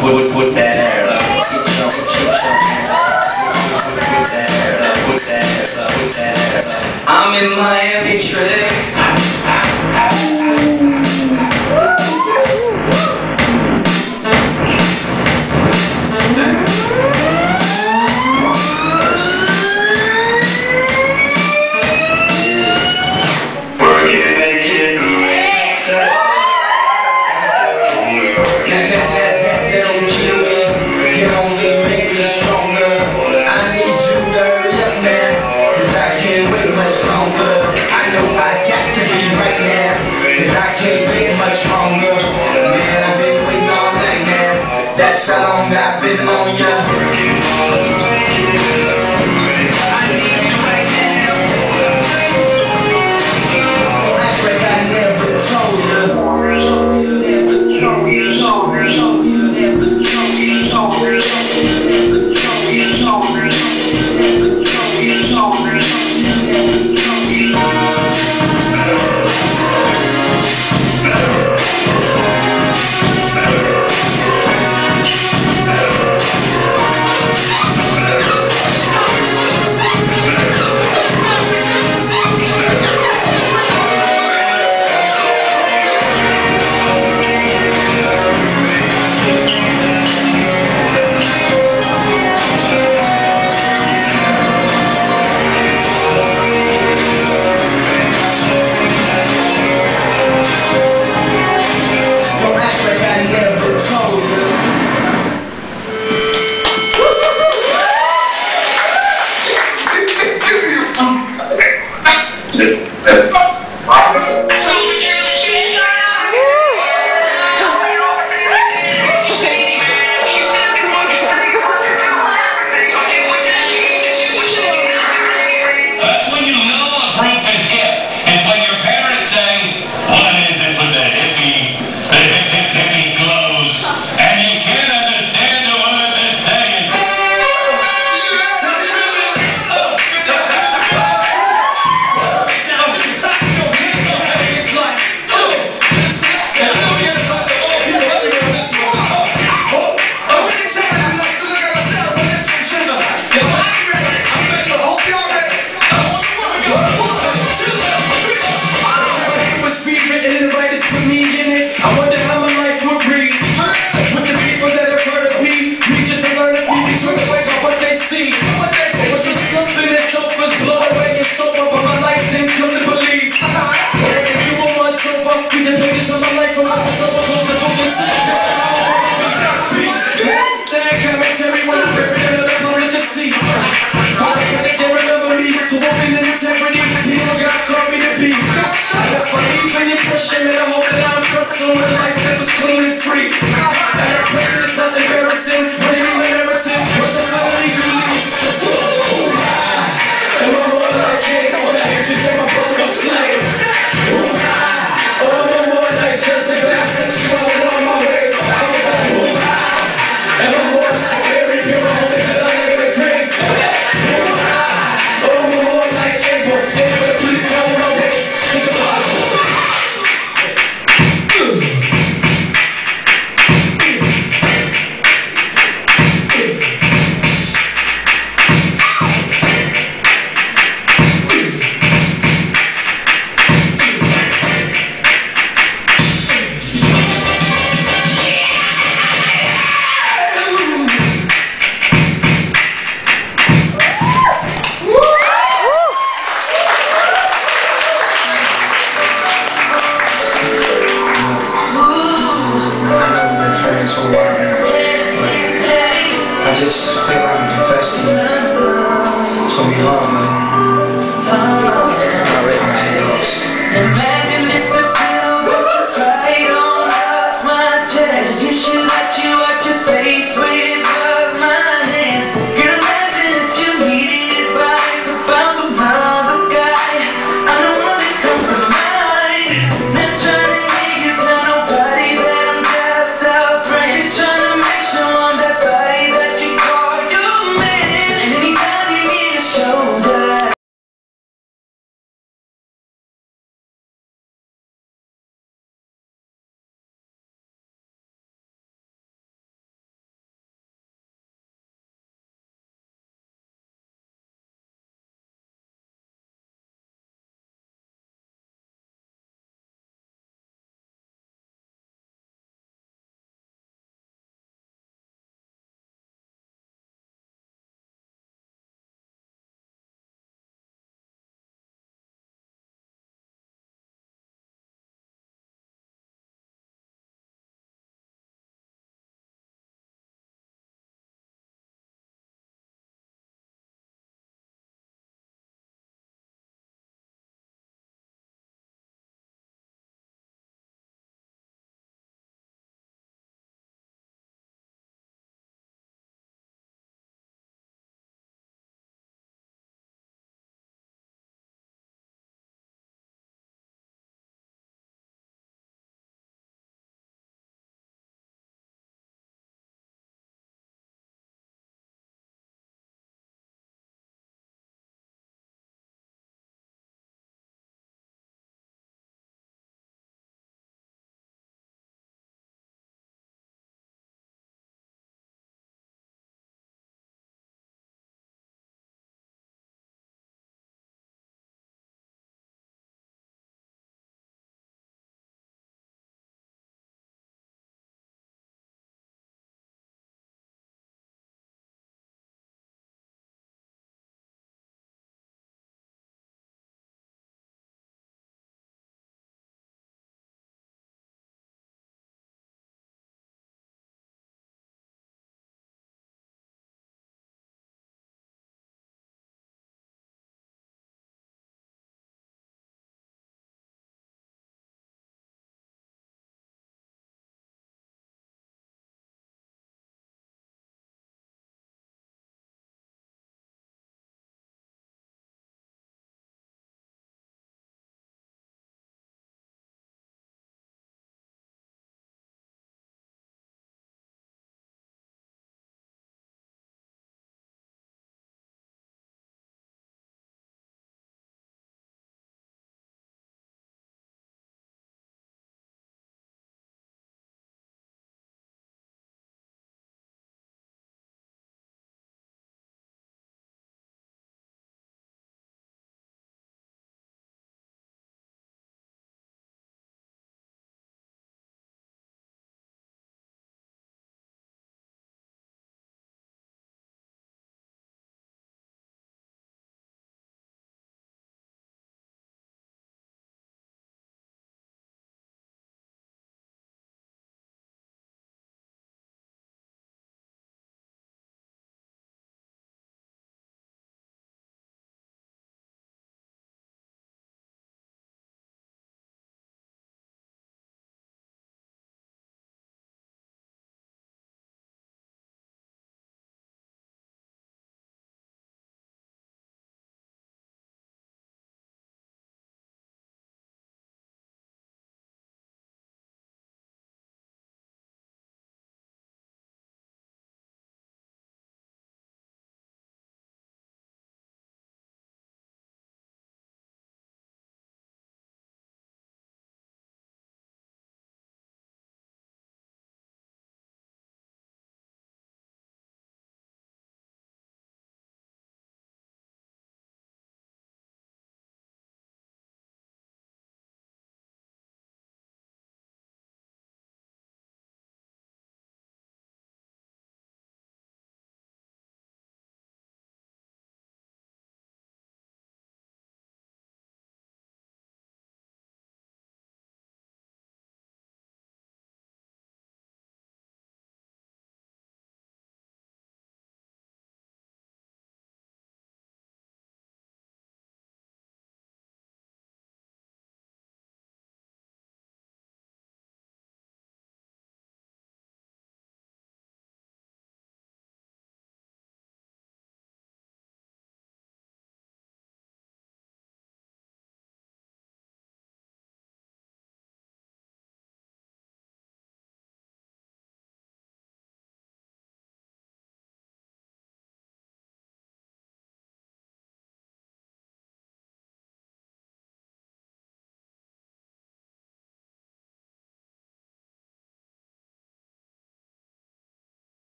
put, put, put that air up. Put some, put up. Put that air up, put that air up, put that air up. I'm in Miami trick. Yes, I long I've been on ya.